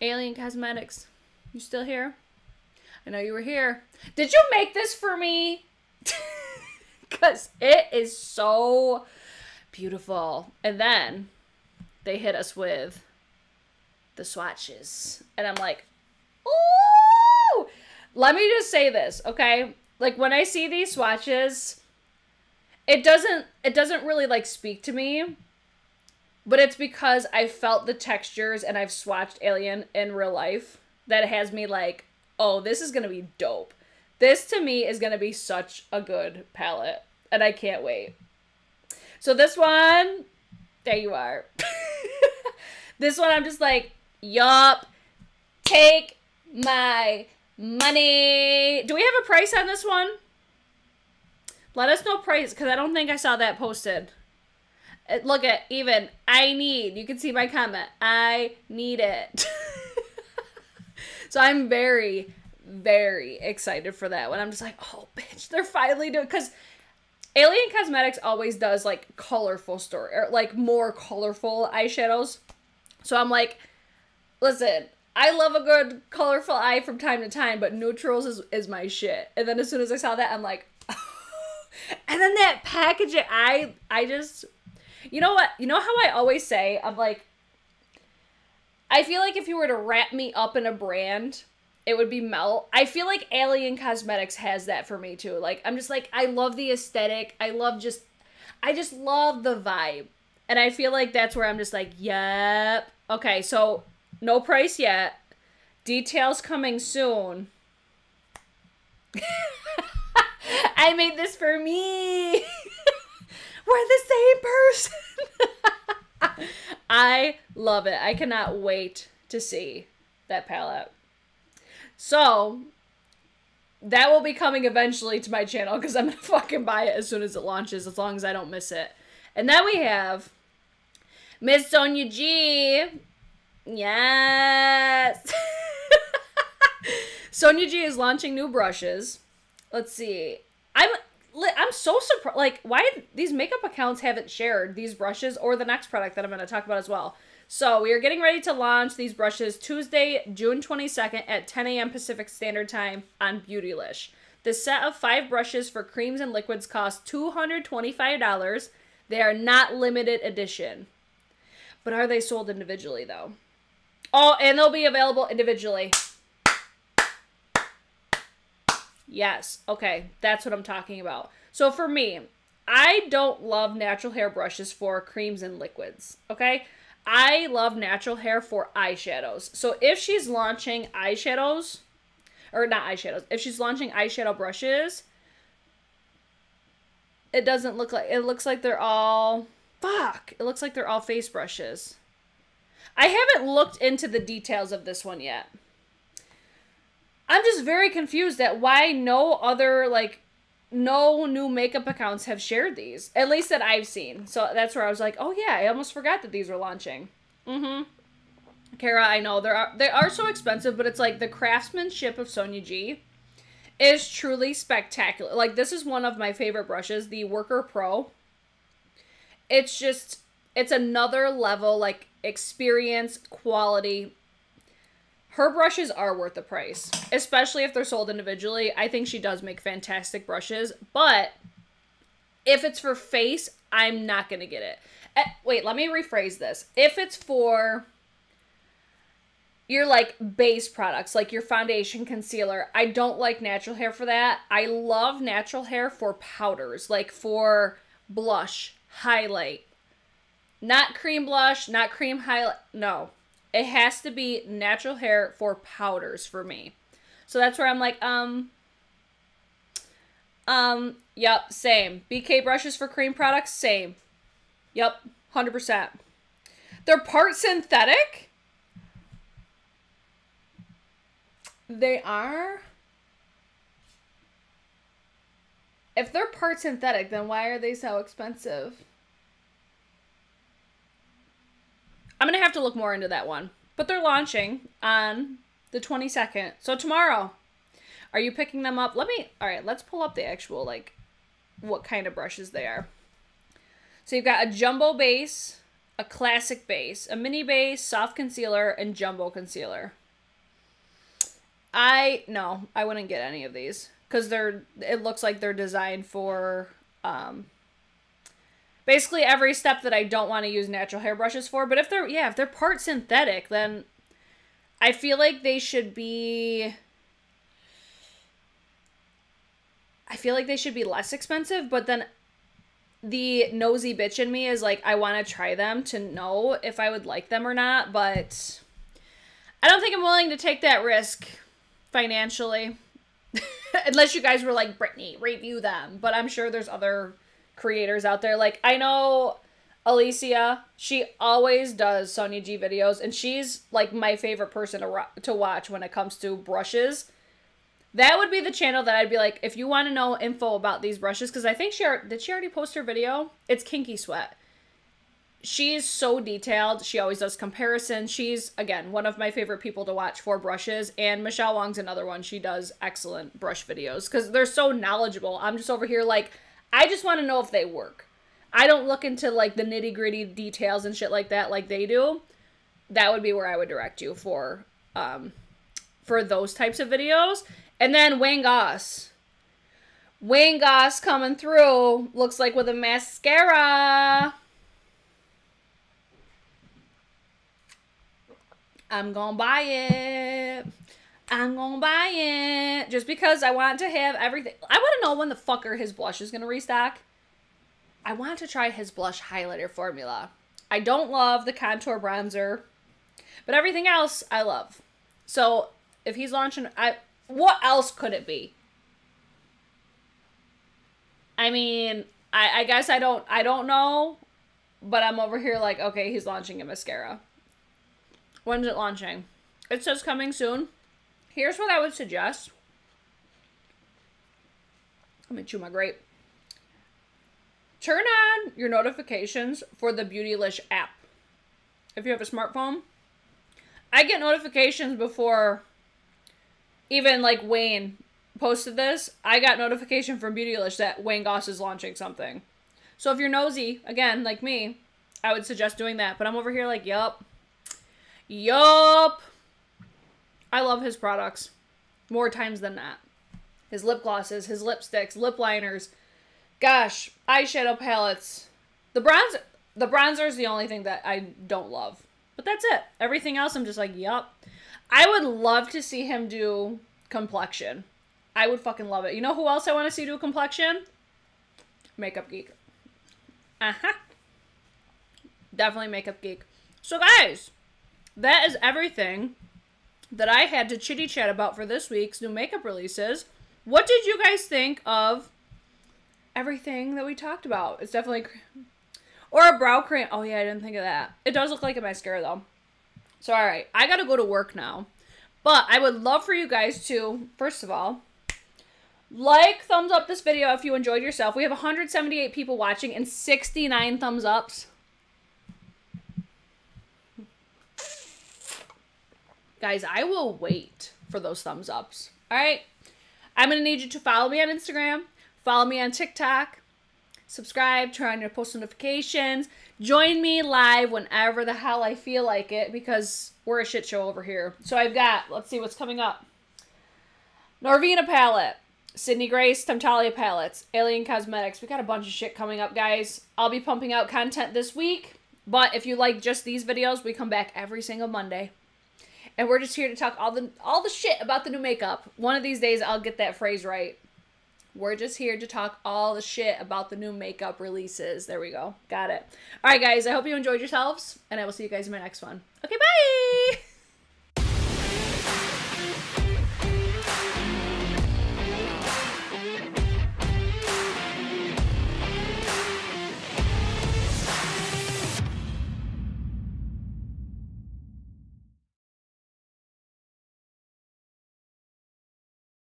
Alien Cosmetics. You still here? I know you were here. Did you make this for me? [LAUGHS] Because it is so beautiful. And then they hit us with the swatches. And I'm like, ooh! Let me just say this, okay? Like when I see these swatches, it doesn't it doesn't really like speak to me. But it's because I felt the textures and I've swatched Alien in real life that has me like, oh, this is gonna be dope. This to me is gonna be such a good palette, and I can't wait. So this one, there you are. [LAUGHS] this one, I'm just like, yup, take my money. Do we have a price on this one? Let us know price because I don't think I saw that posted. Uh, Look at even I need. You can see my comment. I need it. [LAUGHS] so I'm very, very excited for that one. I'm just like, oh, bitch, they're finally doing because Alien Cosmetics always does like colorful story or like more colorful eyeshadows. So I'm like, listen, I love a good colorful eye from time to time, but neutrals is, is my shit. And then as soon as I saw that, I'm like, [LAUGHS] and then that packaging, I I just, you know what? You know how I always say, I'm like, I feel like if you were to wrap me up in a brand, it would be Melt. I feel like Alien Cosmetics has that for me too. Like I'm just like I love the aesthetic. I love just I just love the vibe. And I feel like that's where I'm just like, yep. Okay, so no price yet. Details coming soon. [LAUGHS] I made this for me. [LAUGHS] We're the same person. [LAUGHS] I love it. I cannot wait to see that palette. So, that will be coming eventually to my channel because I'm going to fucking buy it as soon as it launches, as long as I don't miss it. And then we have Miss Sonia G. Yes. [LAUGHS] Sonia G is launching new brushes. Let's see. I'm I'm so surprised. Like, why these makeup accounts haven't shared these brushes or the next product that I'm going to talk about as well. So we are getting ready to launch these brushes Tuesday, June 22nd at 10 a.m. Pacific Standard Time on Beautylish. The set of five brushes for creams and liquids costs $225. They are not limited edition. But are they sold individually though? Oh, and they'll be available individually. Yes. Okay. That's what I'm talking about. So for me, I don't love natural hair brushes for creams and liquids. Okay. I love natural hair for eyeshadows. So if she's launching eyeshadows, or not eyeshadows, if she's launching eyeshadow brushes, it doesn't look like, it looks like they're all, fuck, it looks like they're all face brushes. I haven't looked into the details of this one yet. I'm just very confused at why no other like no new makeup accounts have shared these. At least that I've seen. So that's where I was like, "Oh yeah, I almost forgot that these were launching." Mhm. Kara, I know they are they are so expensive, but it's like the craftsmanship of Sonia G is truly spectacular. Like this is one of my favorite brushes, the Worker Pro. It's just it's another level like experience, quality, her brushes are worth the price, especially if they're sold individually. I think she does make fantastic brushes, but if it's for face, I'm not going to get it. Uh, wait, let me rephrase this. If it's for your like base products, like your foundation concealer, I don't like natural hair for that. I love natural hair for powders, like for blush, highlight. Not cream blush, not cream highlight. No, it has to be natural hair for powders for me. So that's where I'm like, um, um, yep, same. BK brushes for cream products, same. Yep, 100%. They're part synthetic? They are? If they're part synthetic, then why are they so expensive? I'm to have to look more into that one. But they're launching on the 22nd. So tomorrow. Are you picking them up? Let me, all right, let's pull up the actual, like, what kind of brushes they are. So you've got a jumbo base, a classic base, a mini base, soft concealer, and jumbo concealer. I, no, I wouldn't get any of these. Because they're, it looks like they're designed for, um, basically every step that I don't want to use natural hair brushes for. But if they're, yeah, if they're part synthetic, then I feel like they should be. I feel like they should be less expensive, but then the nosy bitch in me is like, I want to try them to know if I would like them or not, but I don't think I'm willing to take that risk financially. [LAUGHS] Unless you guys were like, Brittany, review them. But I'm sure there's other creators out there. Like I know Alicia, she always does Sonia G videos, and she's like my favorite person to to watch when it comes to brushes. That would be the channel that I'd be like, if you want to know info about these brushes, because I think she did she already post her video? It's Kinky Sweat. She's so detailed. She always does comparisons. She's again one of my favorite people to watch for brushes, and Michelle Wong's another one. She does excellent brush videos because they're so knowledgeable. I'm just over here like, I just want to know if they work. I don't look into like the nitty gritty details and shit like that like they do. That would be where I would direct you for um for those types of videos. And then Wayne Goss. Wayne Goss coming through looks like with a mascara. I'm gonna buy it. I'm gonna buy it. Just because I want to have everything. I want to know when the fucker his blush is gonna restock. I want to try his blush highlighter formula. I don't love the contour bronzer, but everything else I love. So if he's launching, I what else could it be? I mean, I, I guess I don't I don't know, but I'm over here like, okay, he's launching a mascara. When's it launching? It says coming soon. Here's what I would suggest. Let me chew my grape. Turn on your notifications for the Beautylish app. If you have a smartphone, I get notifications before even like Wayne posted this. I got notification from Beautylish that Wayne Goss is launching something. So if you're nosy, again, like me, I would suggest doing that. But I'm over here like, yup, Yup. I love his products more times than that. His lip glosses, his lipsticks, lip liners. Gosh, eyeshadow palettes. The bronzer, the bronzer is the only thing that I don't love. But that's it. Everything else I'm just like, yup. I would love to see him do complexion. I would fucking love it. You know who else I want to see do complexion? Makeup Geek. Uh-huh. Definitely Makeup Geek. So guys, that is everything that I had to chitty chat about for this week's new makeup releases. What did you guys think of everything that we talked about? It's definitely. Or a brow cream. Oh, yeah, I didn't think of that. It does look like a mascara, though. So, alright, I gotta go to work now. But I would love for you guys to, first of all, like, thumbs up this video if you enjoyed yourself. We have 178 people watching and 69 thumbs ups. Guys, I will wait for those thumbs ups. All right? I'm going to need you to follow me on Instagram, follow me on TikTok, subscribe, turn on your post notifications, join me live whenever the hell I feel like it because we're a shit show over here. So I've got, let's see what's coming up. Norvina palette, Sydney Grace, Temptalia palettes, Alien Cosmetics. We got a bunch of shit coming up, guys. I'll be pumping out content this week. But if you like just these videos, we come back every single Monday and we're just here to talk all the all the shit about the new makeup. One of these days I'll get that phrase right. We're just here to talk all the shit about the new makeup releases. There we go. Got it. All right, guys. I hope you enjoyed yourselves, and I will see you guys in my next one. Okay, bye.